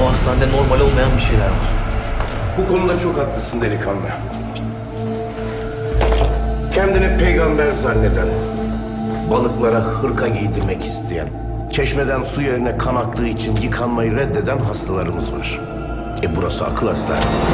Bu hastanede normal olmayan bir şeyler var. Bu konuda çok haklısın delikanlı. Kendini peygamber zanneden, balıklara hırka giydirmek isteyen, çeşmeden su yerine kan aktığı için yıkanmayı reddeden hastalarımız var. E burası akıl hastanesi.